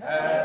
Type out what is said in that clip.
Hey.